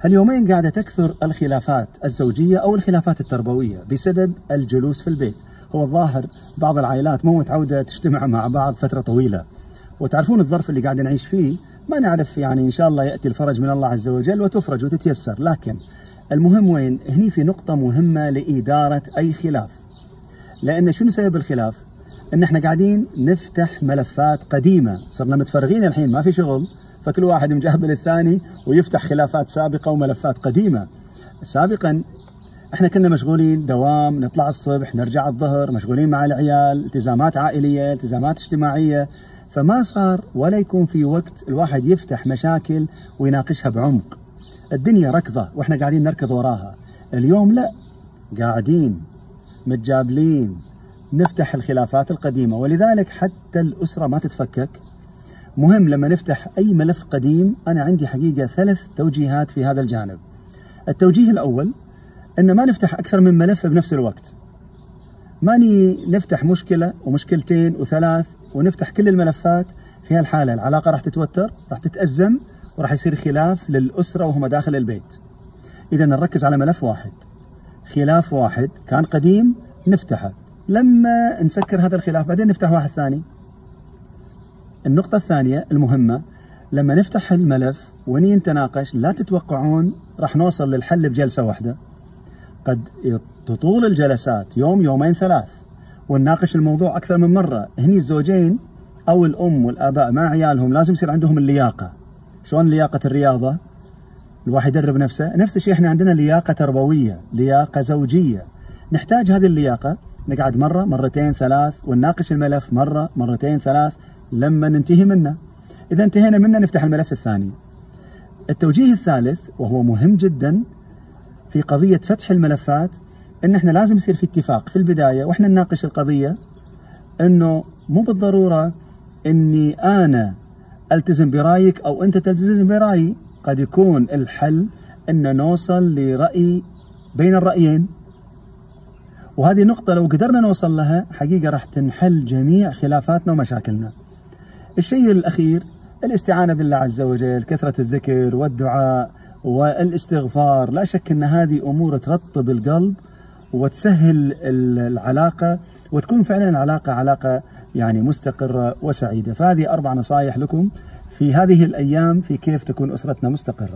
هاليومين قاعدة تكثر الخلافات الزوجية أو الخلافات التربوية بسبب الجلوس في البيت. هو الظاهر بعض العائلات مو متعودة تجتمع مع بعض فترة طويلة. وتعرفون الظرف اللي قاعد نعيش فيه؟ ما نعرف يعني إن شاء الله يأتي الفرج من الله عز وجل وتفرج وتتيسر. لكن المهم وين؟ هني في نقطة مهمة لإدارة أي خلاف. لأن شنو سبب الخلاف؟ إن إحنا قاعدين نفتح ملفات قديمة. صرنا متفرغين الحين ما في شغل. فكل واحد مجهبل الثاني ويفتح خلافات سابقة وملفات قديمة. سابقا إحنا كنا مشغولين دوام نطلع الصبح نرجع الظهر مشغولين مع العيال التزامات عائلية التزامات اجتماعية. فما صار ولا يكون في وقت الواحد يفتح مشاكل ويناقشها بعمق. الدنيا ركضة وإحنا قاعدين نركض وراها. اليوم لا قاعدين متجابلين نفتح الخلافات القديمة. ولذلك حتى الأسرة ما تتفكك. مهم لما نفتح أي ملف قديم أنا عندي حقيقة ثلاث توجيهات في هذا الجانب. التوجيه الأول أن ما نفتح أكثر من ملف بنفس الوقت. ماني نفتح مشكلة ومشكلتين وثلاث ونفتح كل الملفات في هالحالة. العلاقة راح تتوتر راح تتأزم وراح يصير خلاف للأسرة وهم داخل البيت. إذا نركز على ملف واحد. خلاف واحد كان قديم نفتحه. لما نسكر هذا الخلاف بعدين نفتح واحد ثاني. النقطة الثانية المهمة لما نفتح الملف وني نتناقش لا تتوقعون راح نوصل للحل بجلسة واحدة. قد تطول الجلسات يوم يومين ثلاث ونناقش الموضوع أكثر من مرة. هني الزوجين أو الأم والآباء مع عيالهم لازم يصير عندهم اللياقة. شلون لياقة الرياضة؟ الواحد يدرب نفسه. نفس الشيء إحنا عندنا لياقة تربوية لياقة زوجية. نحتاج هذه اللياقة نقعد مرة مرتين ثلاث ونناقش الملف مرة مرتين ثلاث. لما ننتهي منه. إذا انتهينا منه نفتح الملف الثاني. التوجيه الثالث وهو مهم جدا في قضية فتح الملفات إن إحنا لازم يصير في اتفاق في البداية وإحنا نناقش القضية إنه مو بالضرورة إني أنا ألتزم برأيك أو أنت تلتزم برأيي. قد يكون الحل إن نوصل لرأي بين الرأيين. وهذه نقطة لو قدرنا نوصل لها حقيقة راح تنحل جميع خلافاتنا ومشاكلنا. الشيء الأخير الاستعانة بالله عز وجل كثرة الذكر والدعاء والإستغفار. لا شك أن هذه أمور ترطب القلب وتسهل العلاقة وتكون فعلا العلاقة علاقة يعني مستقرة وسعيدة. فهذه أربع نصائح لكم في هذه الأيام في كيف تكون أسرتنا مستقرة.